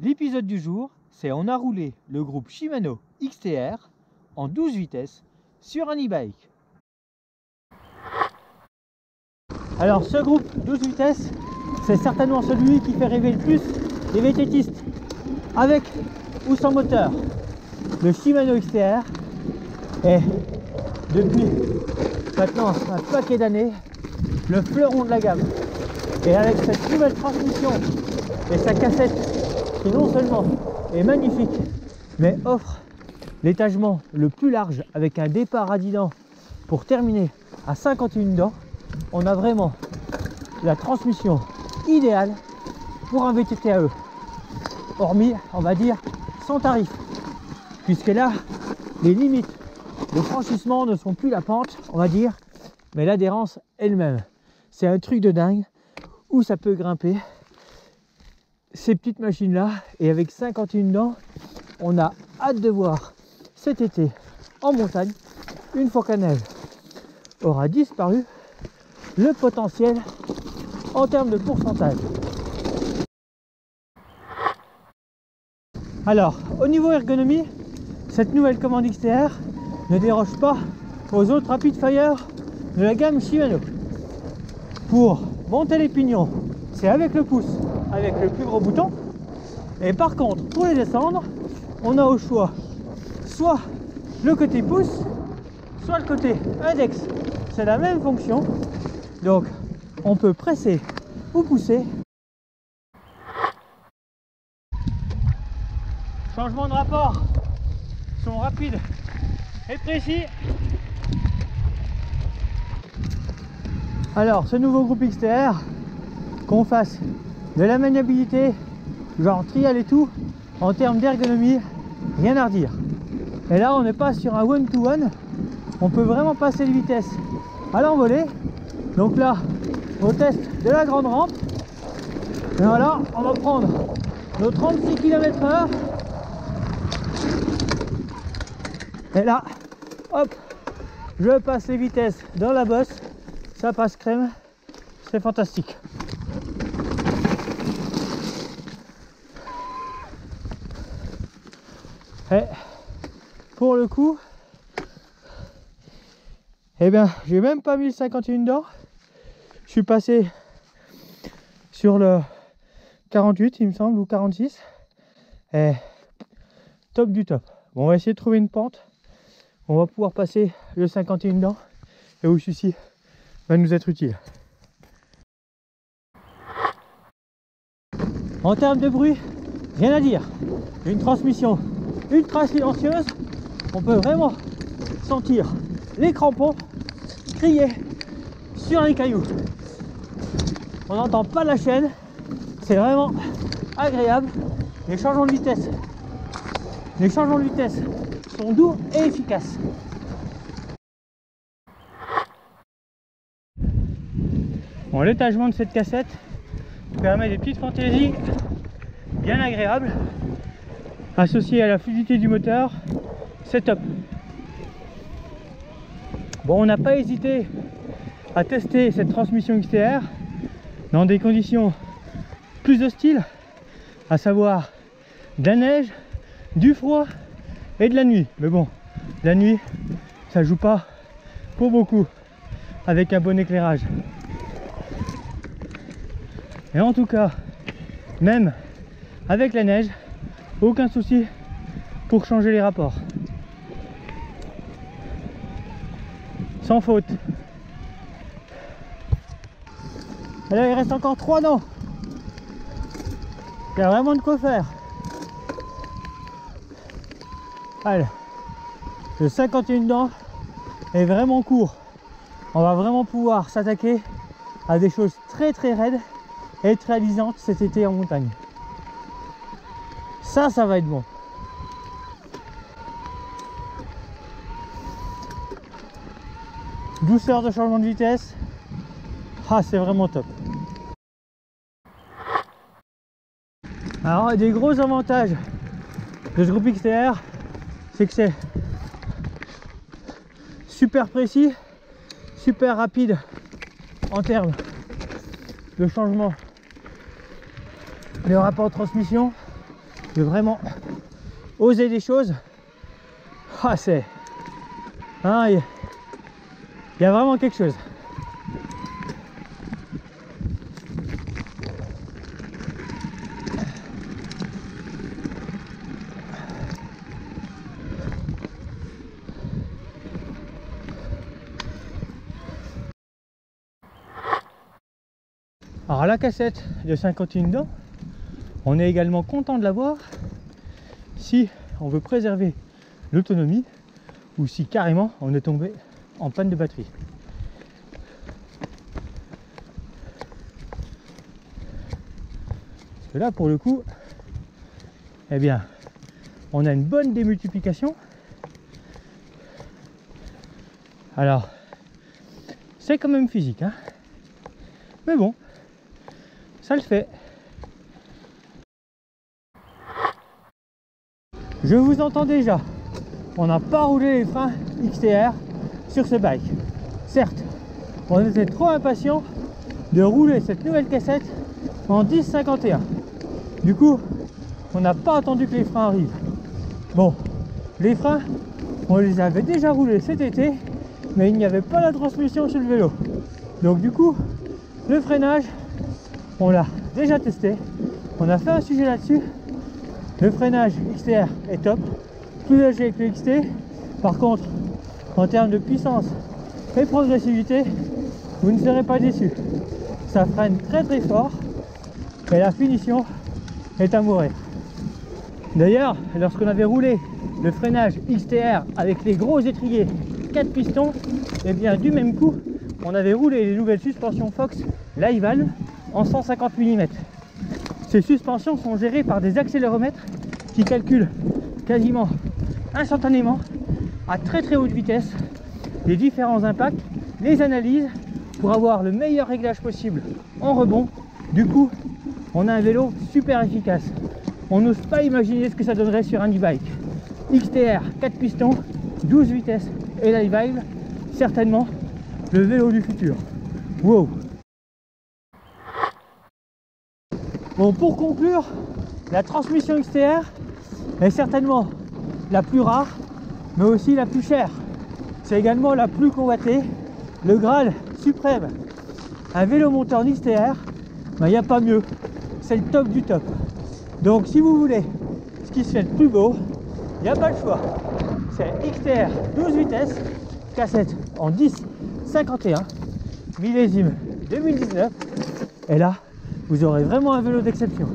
L'épisode du jour, c'est on a roulé le groupe Shimano XTR en 12 vitesses sur un e-bike. Alors ce groupe 12 vitesses, c'est certainement celui qui fait rêver le plus les vététistes, avec ou sans moteur. Le Shimano XTR est depuis maintenant un paquet d'années le fleuron de la gamme. Et avec cette nouvelle transmission et sa cassette non seulement est magnifique, mais offre l'étagement le plus large avec un départ à 10 dents pour terminer à 51 dents, on a vraiment la transmission idéale pour un VTTAE. Hormis, on va dire, sans tarif. Puisque là, les limites de franchissement ne sont plus la pente, on va dire, mais l'adhérence elle-même. C'est un truc de dingue où ça peut grimper. Ces petites machines-là, et avec 51 dents, on a hâte de voir cet été en montagne, une fois qu'un neige aura disparu, le potentiel en termes de pourcentage. Alors, au niveau ergonomie, cette nouvelle commande XTR ne déroge pas aux autres Rapid Fire de la gamme Shimano. Pour monter les pignons, avec le pouce, avec le plus gros bouton. Et par contre, pour les descendre, on a au choix soit le côté pouce, soit le côté index. C'est la même fonction. Donc, on peut presser ou pousser. Changement de rapport sont rapides et précis. Alors, ce nouveau groupe XTR, qu'on fasse de la maniabilité, genre trial et tout, en termes d'ergonomie, rien à redire. Et là, on n'est pas sur un one-to-one, on peut vraiment passer les vitesses à l'envolée. Donc là, au test de la grande rampe, et voilà, on va prendre nos 36 km/h. Et là, hop, je passe les vitesses dans la bosse ça passe crème, c'est fantastique. Et pour le coup, eh bien, j'ai même pas mis le 51 dents. Je suis passé sur le 48, il me semble, ou 46. Et top du top. Bon, on va essayer de trouver une pente. On va pouvoir passer le 51 dents. Et où celui-ci va nous être utile. En termes de bruit, rien à dire. Une transmission ultra silencieuse, on peut vraiment sentir les crampons crier sur les cailloux. On n'entend pas la chaîne, c'est vraiment agréable. Les changements de vitesse, les de vitesse sont doux et efficaces. Bon, l'étagement de cette cassette permet des petites fantaisies bien agréables associées à la fluidité du moteur. C'est top. Bon, on n'a pas hésité à tester cette transmission XTR dans des conditions plus hostiles, à savoir de la neige, du froid et de la nuit. Mais bon, la nuit, ça joue pas pour beaucoup avec un bon éclairage. Et en tout cas, même avec la neige, aucun souci pour changer les rapports. Sans faute. Et là, il reste encore trois dents. Il y a vraiment de quoi faire. Allez, le 51 dents est vraiment court. On va vraiment pouvoir s'attaquer à des choses très très raides être réalisante cet été en montagne. Ça, ça va être bon. Douceur de changement de vitesse. Ah, c'est vraiment top. Alors, des gros avantages de ce groupe XTR, c'est que c'est super précis, super rapide en termes de changement le rapport de transmission de vraiment oser des choses. Ah, c'est. Hein, il y, y a vraiment quelque chose. Alors la cassette de 51 dents, on est également content de l'avoir si on veut préserver l'autonomie ou si carrément on est tombé en panne de batterie. Parce que là pour le coup, eh bien, on a une bonne démultiplication. Alors, c'est quand même physique, hein. Mais bon, ça le fait. Je vous entends déjà. On n'a pas roulé les freins XTR sur ce bike. Certes, on était trop impatient de rouler cette nouvelle cassette en 10.51. Du coup, on n'a pas attendu que les freins arrivent. Bon, les freins, on les avait déjà roulés cet été, mais il n'y avait pas la transmission sur le vélo. Donc du coup, le freinage, on l'a déjà testé. On a fait un sujet là-dessus. Le freinage XTR est top, plus léger que le XT. Par contre, en termes de puissance et progressivité, vous ne serez pas déçus. Ça freine très très fort et la finition est à. D'ailleurs, lorsqu'on avait roulé le freinage XTR avec les gros étriers 4 pistons, et bien du même coup, on avait roulé les nouvelles suspensions Fox Liveal en 150 mm. Ces suspensions sont gérées par des accéléromètres qui calculent quasiment instantanément à très très haute vitesse les différents impacts, les analysent pour avoir le meilleur réglage possible en rebond. Du coup, on a un vélo super efficace. On n'ose pas imaginer ce que ça donnerait sur un e-bike. XTR 4 pistons, 12 vitesses et live certainement le vélo du futur. Wow Bon, pour conclure, la transmission XTR est certainement la plus rare, mais aussi la plus chère. C'est également la plus convoitée, le Graal suprême. Un vélo moteur XTR, il n'y a pas mieux. C'est le top du top. Donc si vous voulez ce qui se fait de plus beau, il n'y a pas le choix. C'est XTR 12 vitesses, cassette en 10 51, millésime 2019. Et là, vous aurez vraiment un vélo d'exception.